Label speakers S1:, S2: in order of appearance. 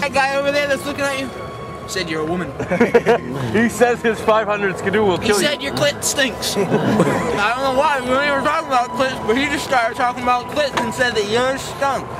S1: That guy over there that's looking at you said you're a woman.
S2: he says his 500 Ski-Doo will kill you.
S1: He said your clit stinks. I don't know why, we weren't even talking about clits, but he just started talking about clits and said that yours stunk.